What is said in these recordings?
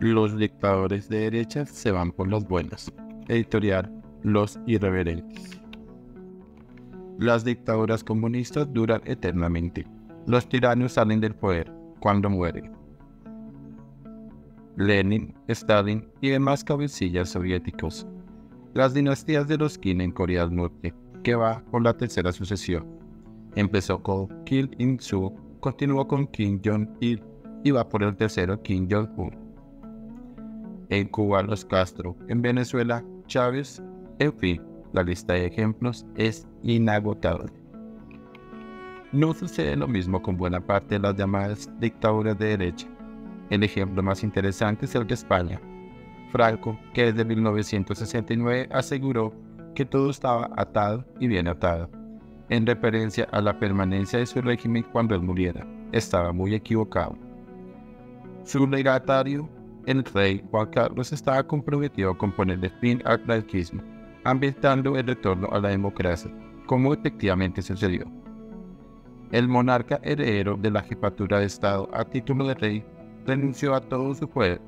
Los dictadores de derecha se van por los buenos. Editorial Los Irreverentes. Las dictaduras comunistas duran eternamente. Los tiranos salen del poder cuando mueren. Lenin, Stalin y demás cabecillas soviéticos. Las dinastías de los Qin en Corea del Norte, que va por la tercera sucesión. Empezó con Kim Il-sung, continuó con Kim Jong-il y va por el tercero Kim Jong-un. En Cuba los Castro, en Venezuela Chávez, en fin, la lista de ejemplos es inagotable. No sucede lo mismo con buena parte de las llamadas dictaduras de derecha. El ejemplo más interesante es el de España. Franco, que desde 1969 aseguró que todo estaba atado y bien atado, en referencia a la permanencia de su régimen cuando él muriera. Estaba muy equivocado. Su legatario, el rey Juan Carlos, estaba comprometido con ponerle fin al franquismo, ambientando el retorno a la democracia, como efectivamente sucedió. El monarca heredero de la jefatura de Estado a título de rey renunció a todo su poder,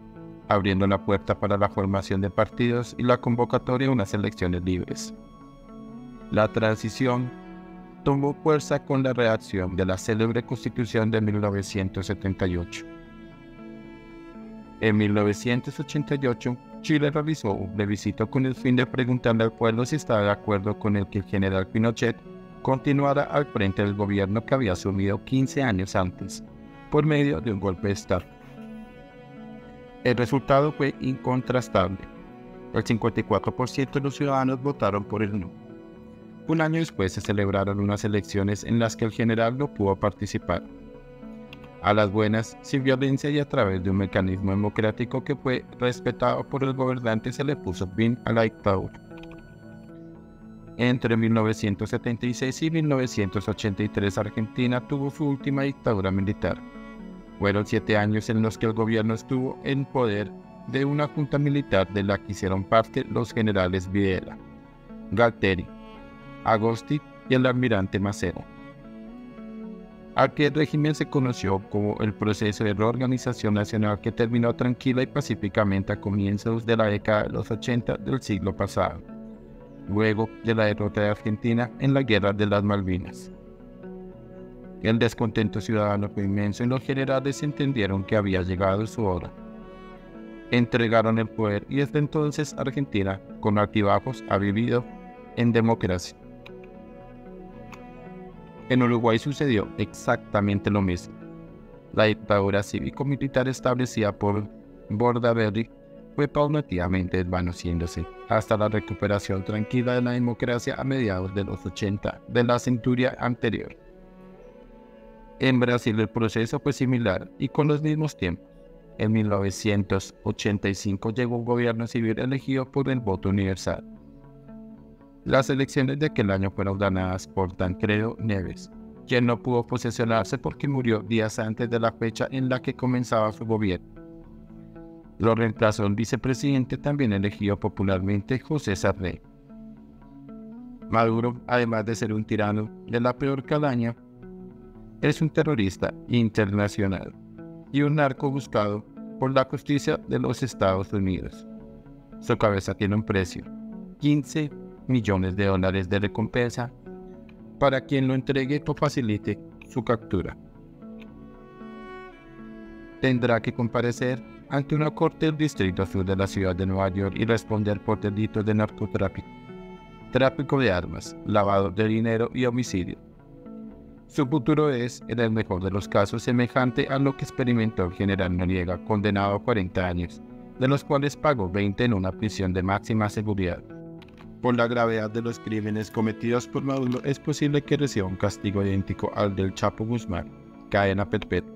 abriendo la puerta para la formación de partidos y la convocatoria a unas elecciones libres. La transición tomó fuerza con la redacción de la célebre Constitución de 1978. En 1988, Chile realizó un plebiscito con el fin de preguntarle al pueblo si estaba de acuerdo con el que el general Pinochet continuara al frente del gobierno que había asumido 15 años antes, por medio de un golpe de Estado. El resultado fue incontrastable. El 54% de los ciudadanos votaron por el no. Un año después se celebraron unas elecciones en las que el general no pudo participar. A las buenas, sin violencia y a través de un mecanismo democrático que fue respetado por el gobernante, se le puso fin a la dictadura. Entre 1976 y 1983 Argentina tuvo su última dictadura militar. Fueron siete años en los que el gobierno estuvo en poder de una junta militar de la que hicieron parte los generales Videla, Galteri, Agosti y el almirante Macero. Aquel régimen se conoció como el proceso de reorganización nacional que terminó tranquila y pacíficamente a comienzos de la década de los 80 del siglo pasado, luego de la derrota de Argentina en la Guerra de las Malvinas. El descontento ciudadano fue inmenso y los generales entendieron que había llegado su hora. Entregaron el poder y desde entonces Argentina, con altibajos, ha vivido en democracia. En Uruguay sucedió exactamente lo mismo. La dictadura cívico-militar establecida por Bordaberry fue paulatinamente desvaneciéndose hasta la recuperación tranquila de la democracia a mediados de los 80 de la centuria anterior. En Brasil el proceso fue similar y con los mismos tiempos. En 1985 llegó un gobierno civil elegido por el voto universal. Las elecciones de aquel año fueron ganadas por Tancredo Neves, quien no pudo posesionarse porque murió días antes de la fecha en la que comenzaba su gobierno. Lo reemplazó el vicepresidente también elegido popularmente José Sarney. Maduro, además de ser un tirano de la peor calaña, es un terrorista internacional y un narco buscado por la justicia de los Estados Unidos. Su cabeza tiene un precio, 15 millones de dólares de recompensa para quien lo entregue o facilite su captura. Tendrá que comparecer ante una corte del Distrito Sur de la ciudad de Nueva York y responder por delitos de narcotráfico, tráfico de armas, lavado de dinero y homicidio. Su futuro es, en el mejor de los casos, semejante a lo que experimentó el general Noriega, condenado a 40 años, de los cuales pagó 20 en una prisión de máxima seguridad. Por la gravedad de los crímenes cometidos por Maduro, es posible que reciba un castigo idéntico al del Chapo Guzmán, cadena perpetua.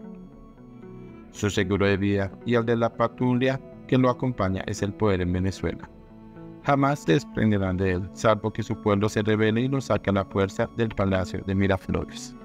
Su seguro de vida y el de la patrulla que lo acompaña es el poder en Venezuela. Jamás se desprenderán de él, salvo que su pueblo se revele y lo saque a la fuerza del palacio de Miraflores.